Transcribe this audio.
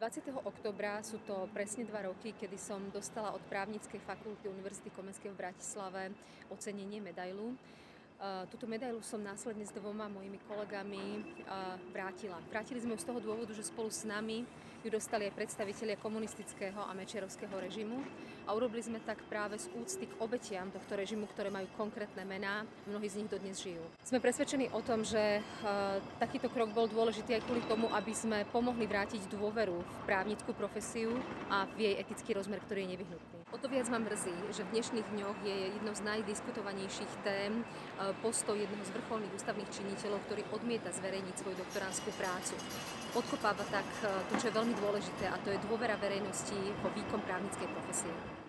20. oktobra sú to presne dva roky, kedy som dostala od právnickej fakulty Univerzity Komenského v Bratislave ocenenie medailu. Túto medailu som následne s dvoma mojimi kolegami vrátila. Vrátili sme ju z toho dôvodu, že spolu s nami ju dostali aj predstavitelia komunistického a mečerovského režimu a urobili sme tak práve z úcty k obetiam tohto režimu, ktoré majú konkrétne mená, mnohí z nich dodnes žijú. Sme presvedčení o tom, že takýto krok bol dôležitý aj kvôli tomu, aby sme pomohli vrátiť dôveru v právnickú profesiu a v jej etický rozmer, ktorý je nevyhnutný. O to viac ma mrzí, že v dnešných dňoch je jednou z najdiskutovanejších tém postoj jedného z vrcholných ústavných činiteľov, ktorý odmieta zverejniť svoju doktoránskú prácu. Podkopáva tak to, čo je veľmi dôležité, a to je dôvera verejnosti vo výkon právnickej profesie.